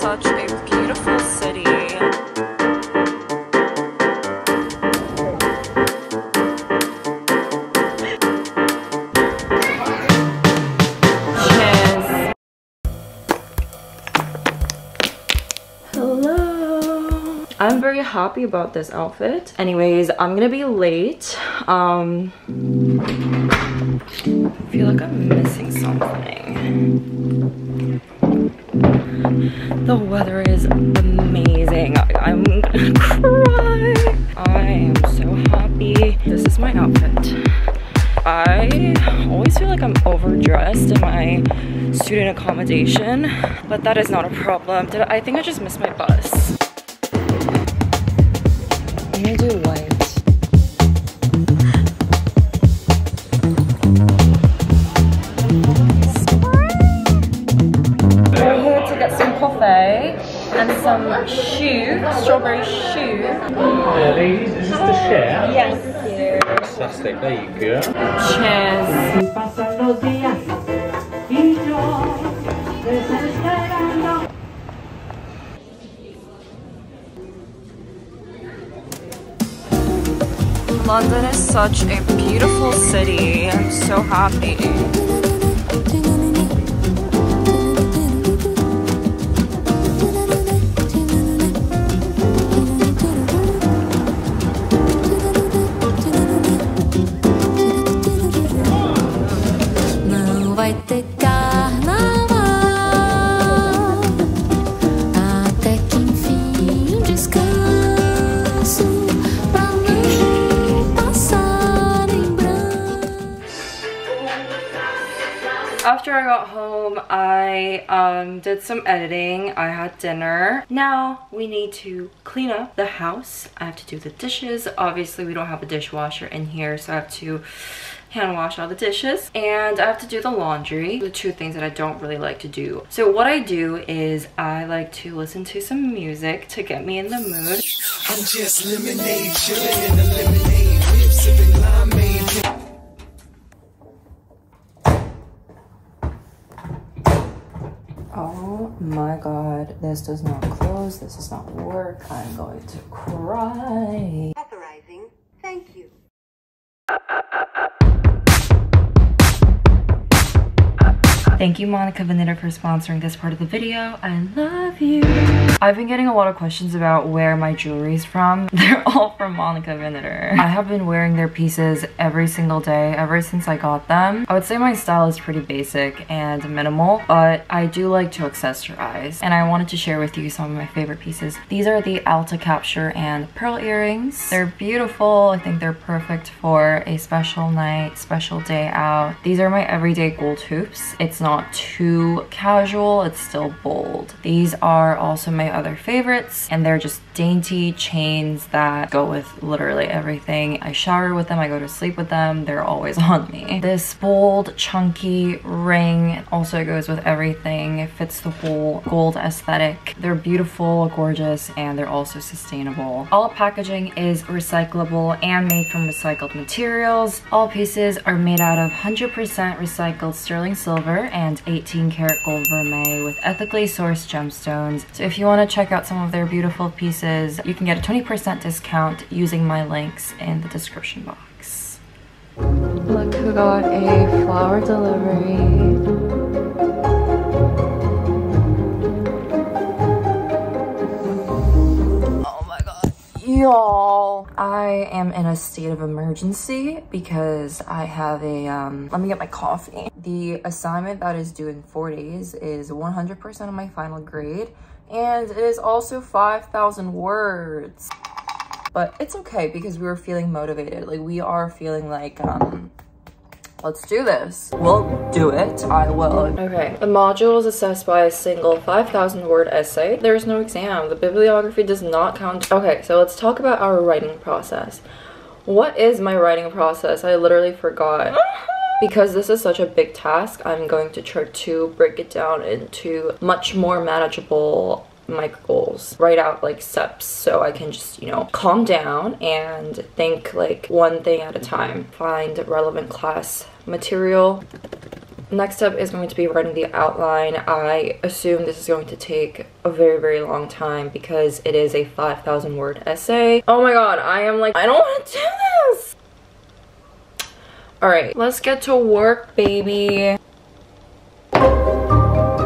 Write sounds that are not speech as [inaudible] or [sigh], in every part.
such a beautiful city. Cheers. Hello. I'm very happy about this outfit. Anyways, I'm gonna be late. Um, I feel like I'm missing something. The weather is amazing. I, am gonna cry. I am so happy. This is my outfit. I always feel like I'm overdressed in my student accommodation, but that is not a problem. Did I, I think I just missed my bus. I'm gonna do white. Shoe, strawberry shoe. Yeah, ladies, is this the share? Yes. Fantastic, there you go. Cheers. Pasan los días y yo desesperando. London is such a beautiful city. I'm so happy. Got home, I um, did some editing. I had dinner. Now we need to clean up the house. I have to do the dishes. Obviously, we don't have a dishwasher in here, so I have to hand wash all the dishes and I have to do the laundry the two things that I don't really like to do so what I do is I like to listen to some music to get me in the mood I'm just lemonade, chillin' in the lemonade, Oh my god, this does not close, this does not work. I'm going to cry. Thank you Monica Vinader for sponsoring this part of the video. I love you. I've been getting a lot of questions about where my jewelry is from. [laughs] They're all from Monica Vinader. I have been wearing their pieces every single day ever since I got them. I would say my style is pretty basic and minimal, but I do like to accessorize. And I wanted to share with you some of my favorite pieces. These are the Alta Capture and Pearl earrings. They're beautiful. I think they're perfect for a special night, special day out. These are my everyday gold hoops. It's not too casual, it's still bold. These are also my other favorites and they're just dainty chains that go with literally everything. I shower with them, I go to sleep with them, they're always [laughs] on me. This bold, chunky ring also goes with everything. It fits the whole gold aesthetic. They're beautiful, gorgeous, and they're also sustainable. All packaging is recyclable and made from recycled materials. All pieces are made out of 100% recycled sterling silver and 18 karat gold vermeil with ethically sourced gemstones. So if you want to check out some of their beautiful pieces, you can get a 20% discount using my links in the description box. Look who got a flower delivery. Y'all, I am in a state of emergency because I have a, um, let me get my coffee. The assignment that is due in four days is 100% of my final grade and it is also 5,000 words. But it's okay because we were feeling motivated. Like we are feeling like, um, let's do this. We'll do it. I will. Okay. The module is assessed by a single 5,000 word essay. There is no exam. The bibliography does not count. Okay, so let's talk about our writing process. What is my writing process? I literally forgot. [laughs] Because this is such a big task, I'm going to try to break it down into much more manageable micro goals write out like steps so i can just you know calm down and think like one thing at a time find relevant class material Next up is going to be writing the outline. I assume this is going to take a very, very long time because it is a 5,000 word essay. Oh my god, I am like, I don't want to do this! Alright, let's get to work, baby.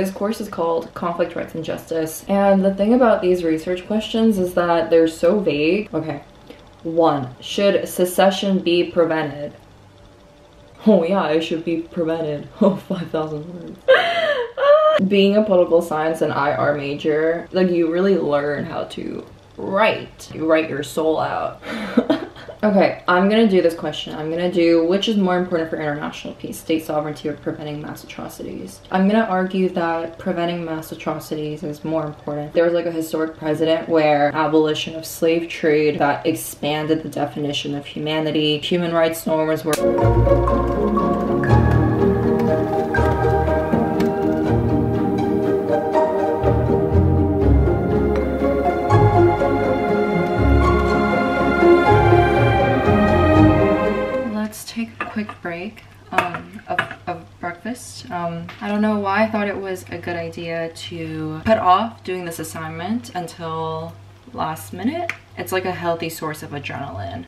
This course is called Conflict, Rights, and Justice. And the thing about these research questions is that they're so vague. Okay. One, should secession be prevented? Oh yeah, it should be prevented. [laughs] Oh, 5,000 words. [laughs] Being a political science and IR major, like you really learn how to write. You write your soul out. [laughs] okay, I'm gonna do this question. I'm gonna do which is more important for international peace, state sovereignty or preventing mass atrocities? I'm gonna argue that preventing mass atrocities is more important. There was like a historic precedent where abolition of slave trade that expanded the definition of humanity. Human rights norms were let's take a quick break um, of, of breakfast. Um, I don't know why I thought it was a good idea to put off doing this assignment until last minute. It's like a healthy source of adrenaline.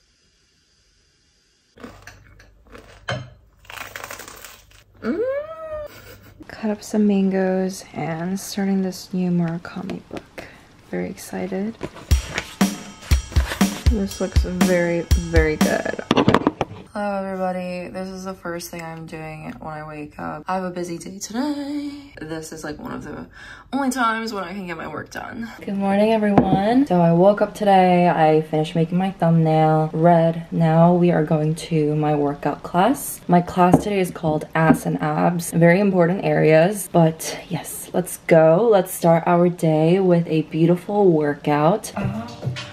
Mm. Cut up some mangoes and starting this new Murakami book. Very excited. This looks very, very good. Hello everybody, this is the first thing I'm doing when I wake up. I have a busy day today. This is like one of the only times when I can get my work done. Good morning everyone. So I woke up today, I finished making my thumbnail, red. Now we are going to my workout class. My class today is called ass and abs. Very important areas, but yes, let's go. Let's start our day with a beautiful workout. Uh-huh.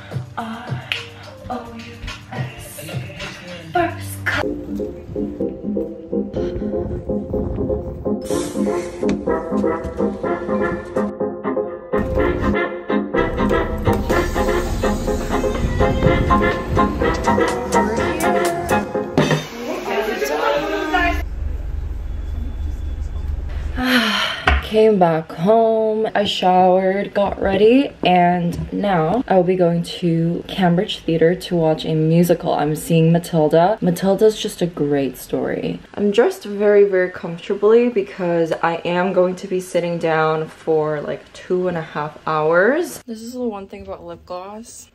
Came back home, I showered, got ready, and now I will be going to Cambridge Theatre to watch a musical. I'm seeing Matilda. Matilda's just a great story. I'm dressed very, very comfortably because I am going to be sitting down for like two and a half hours. This is the one thing about lip gloss.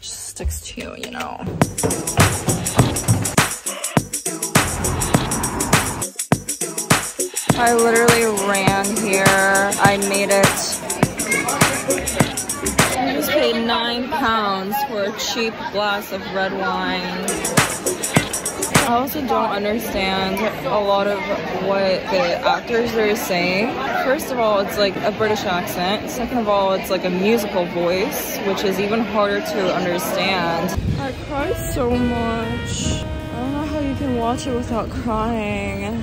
Just sticks to you, you know. I literally ran here. I made it. I just paid nine pounds for a cheap glass of red wine. I also don't understand a lot of what the actors are saying. First of all, it's like a British accent. Second of all, it's like a musical voice, which is even harder to understand. I cry so much. I don't know how you can watch it without crying.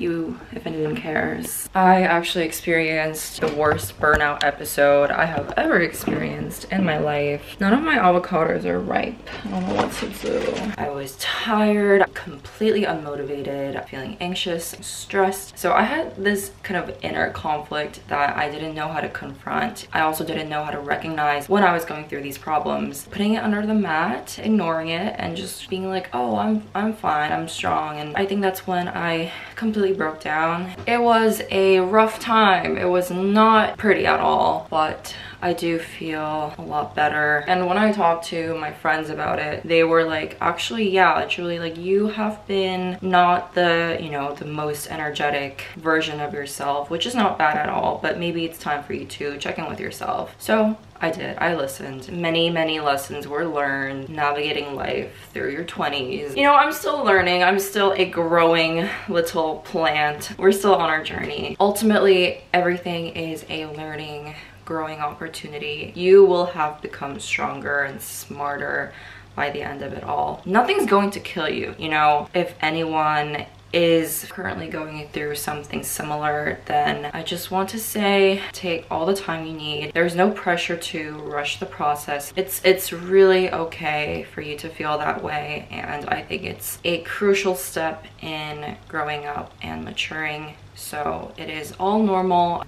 you, if anyone cares. I actually experienced the worst burnout episode I have ever experienced in my life. None of my avocados are ripe. I don't know what to do. I was tired, completely unmotivated, feeling anxious, stressed. So I had this kind of inner conflict that I didn't know how to confront. I also didn't know how to recognize when I was going through these problems. Putting it under the mat, ignoring it, and just being like, oh, I'm, I'm fine, I'm strong. And I think that's when I completely broke down. It was a rough time. It was not pretty at all, but I do feel a lot better. And when I talked to my friends about it, they were like, actually, yeah, truly, like you have been not the, you know, the most energetic version of yourself, which is not bad at all, but maybe it's time for you to check in with yourself. So I did. I listened. Many, many lessons were learned navigating life through your 20s. You know, I'm still learning. I'm still a growing little plant. We're still on our journey. Ultimately, everything is a learning growing opportunity. You will have become stronger and smarter by the end of it all. Nothing's going to kill you, you know? If anyone is currently going through something similar, then I just want to say take all the time you need. There's no pressure to rush the process. It's it's really okay for you to feel that way and I think it's a crucial step in growing up and maturing. So it is all normal.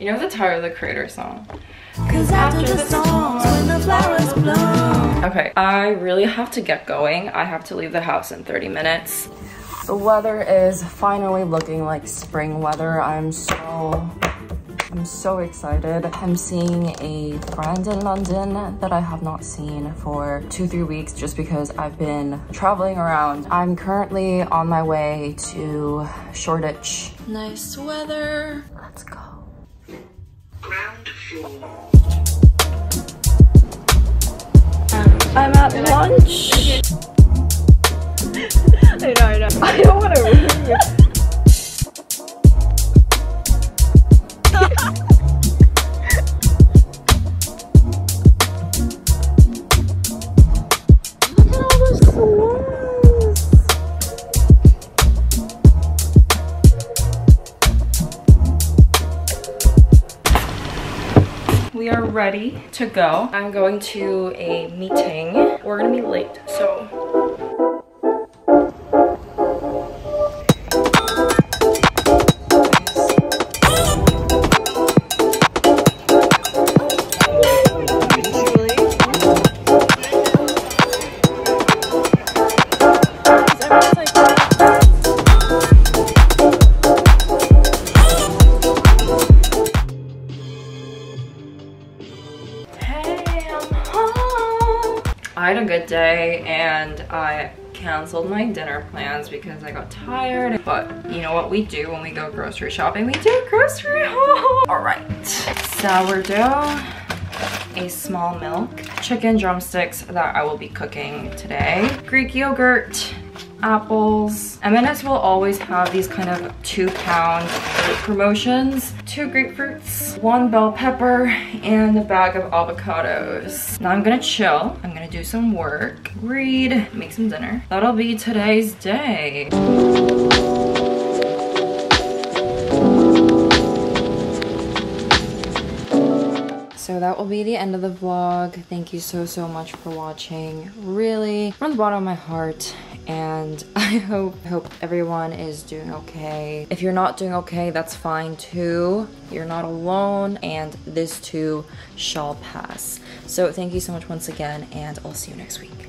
You know the Tyler the Creator song? Cause after the songs, when the flowers bloom. Okay, I really have to get going. I have to leave the house in 30 minutes. The weather is finally looking like spring weather. I'm so I'm so excited. I'm seeing a friend in London that I have not seen for two, three weeks just because I've been traveling around. I'm currently on my way to Shoreditch. Nice weather. Let's go. Ground floor. I'm at lunch. [laughs] I know, I know. [laughs] I don't want to ready to go. I'm going to a meeting. We're gonna be late, so. I had a good day and I canceled my dinner plans because I got tired. But you know what we do when we go grocery shopping? We do grocery haul. All right, sourdough, a small milk, chicken drumsticks that I will be cooking today, Greek yogurt, apples. M&S will always have these kind of two pound promotions. Two grapefruits, one bell pepper, and a bag of avocados. Now I'm gonna chill. I'm gonna do some work, read, make some dinner. That'll be today's day. So that will be the end of the vlog. Thank you so, so much for watching. Really, from the bottom of my heart. And [laughs] I hope, hope everyone is doing okay. If you're not doing okay, that's fine too. You're not alone and this too shall pass. So thank you so much once again and I'll see you next week.